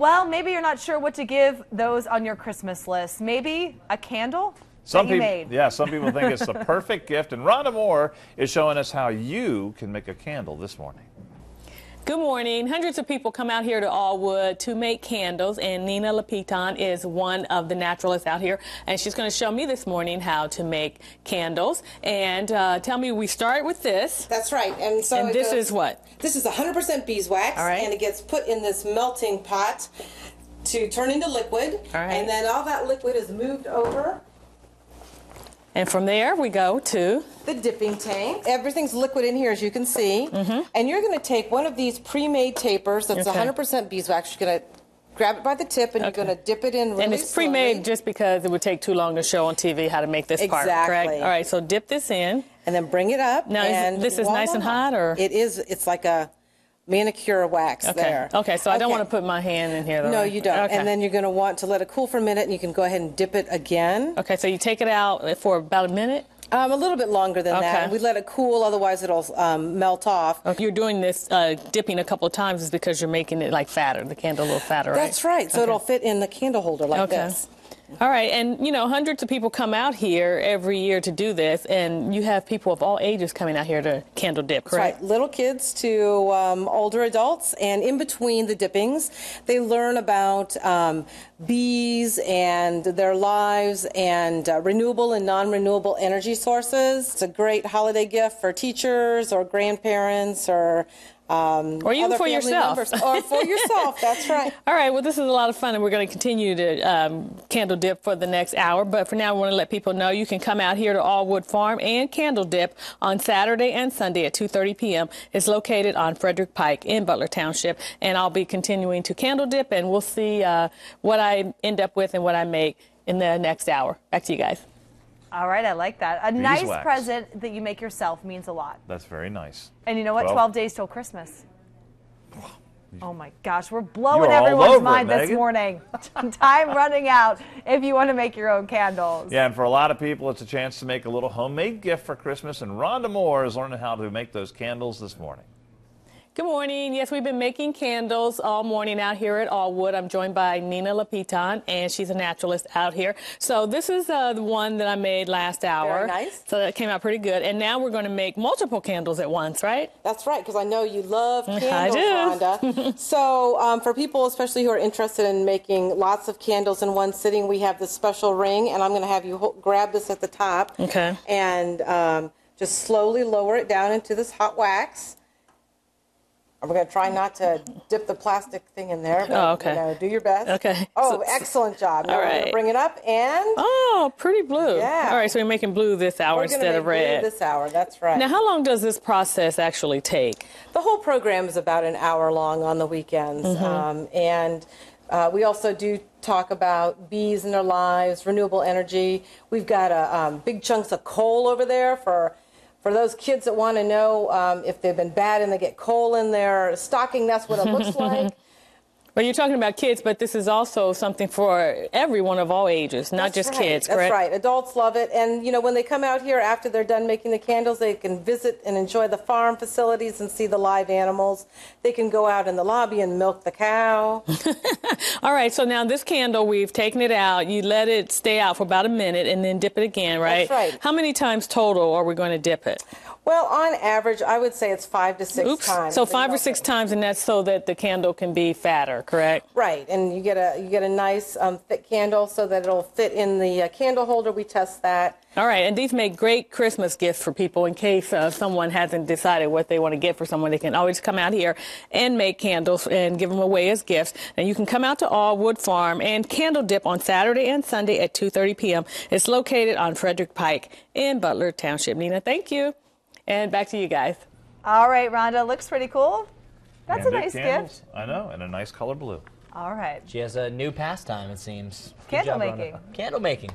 Well, maybe you're not sure what to give those on your Christmas list. Maybe a candle Some people, made. yeah, some people think it's the perfect gift, and Rhonda Moore is showing us how you can make a candle this morning. Good morning. Hundreds of people come out here to Aullwood to make candles, and Nina Lapitan is one of the naturalists out here, and she's going to show me this morning how to make candles. And uh, tell me, we start with this. That's right. And so And this goes- is what? This is 100% beeswax, right. and it gets put in this melting pot to turn into liquid. All right. And then all that liquid is moved over And from there, we go to. the dipping tank. Everything's liquid in here, as you can see. And you're going to take one of these pre-made tapers that's Mm-hmm. Okay. 100% beeswax. You're going to grab it by the tip, and Okay. you're going to dip it in really and it's pre-made just because it would take too long to show on TV how to make this part, correct? Exactly. All right, so dip this in. and then bring it up. Now, is this is nice and hot, or- It is. It's like a manicure wax Okay. there. Okay, so I don't Okay. want to put my hand in here, though. No, right? you don't. Okay. And then you're going to want to let it cool for a minute, and you can go ahead and dip it again. Okay, so you take it out for about a minute. Um, a little bit longer than that. Okay. We let it cool, otherwise it'll um, melt off. If you're doing this uh, dipping a couple of times, is because you're making it like fatter, the candle a little fatter, right? That's right. So Okay. it'll fit in the candle holder like Okay. this. All right, and you know, hundreds of people come out here every year to do this, and you have people of all ages coming out here to candle dip, correct? right. Little kids to um, older adults, and in between the dippings, they learn about um, bees and their lives and uh, renewable and non-renewable energy sources. It's a great holiday gift for teachers or grandparents or um, Or even for yourself. members. or for yourself. That's right. All right, well, this is a lot of fun, and we're going to continue to um, candle dip for the next hour. But for now, we want to let people know you can come out here to Aullwood Farm and candle dip on Saturday and Sunday at 2:30 p.m. It's located on Frederick Pike in Butler Township, and I'll be continuing to candle dip, and we'll see uh, what I end up with and what I make in the next hour. Back to you guys. All right, I like that. A nice present that you make yourself means a lot. That's very nice. And you know what? Well- 12 days till Christmas. Oh my gosh, we're blowing everyone's it, mind this Megan. morning. Time running out if you want to make your own candles. Yeah, and for a lot of people, it's a chance to make a little homemade gift for Christmas, and Rhonda Moore is learning how to make those candles this morning. Good morning. Yes, we've been making candles all morning out here at Aullwood. I'm joined by Nina Lapitan, and she's a naturalist out here. So this is uh, the one that I made last hour. Very nice. So that came out pretty good. And now we're going to make multiple candles at once, right? That's right, because I know you love I candles, do. Rhonda. so, um, for people especially who are interested in making lots of candles in one sitting, we have this special ring, and I'm going to have you ho- grab this at the top. Okay. And um, just slowly lower it down into this hot wax. And We're going to try not to dip the plastic thing in there. But, Oh, okay. You know, do your best. Okay. Oh, So- excellent job. Now All we're going to right. bring it up and Oh, pretty blue. Yeah. All right, so we're making blue this hour we're instead of red. this hour. That's right. Now, how long does this process actually take? The whole program is about an hour long on the weekends. Mm-hmm. Um, and uh, we also do talk about bees and their lives, renewable energy. We've got uh, um, big chunks of coal over there for. For those kids that want to know um, if they've been bad and they get coal in their stocking, that's what it looks like. Well, you're talking about kids, but this is also something for everyone of all ages, not That's just right. kids, That's correct? right. Adults love it. And, you know, when they come out here after they're done making the candles, they can visit and enjoy the farm facilities and see the live animals. They can go out in the lobby and milk the cow. All right, so now this candle, we've taken it out. You let it stay out for about a minute and then dip it again, right? That's right. How many times total are we going to dip it? Well, on average, I would say it's five to six Oops. times. So five or six it. times, and that's so that the candle can be fatter, correct? Right, and you get a you get a nice um, thick candle so that it'll fit in the uh, candle holder. We test that. All right, and these make great Christmas gifts for people in case uh, someone hasn't decided what they want to get for someone. They can always come out here and make candles and give them away as gifts. And you can come out to Aullwood Farm and candle dip on Saturday and Sunday at 2:30 p.m. It's located on Frederick Pike in Butler Township. Nina, thank you. And back to you guys. All right, Rhonda, looks pretty cool. That's a nice candles. gift. I know, and a nice color blue. All right. She has a new pastime, it seems. Candle job, Rhonda. making. Candle making.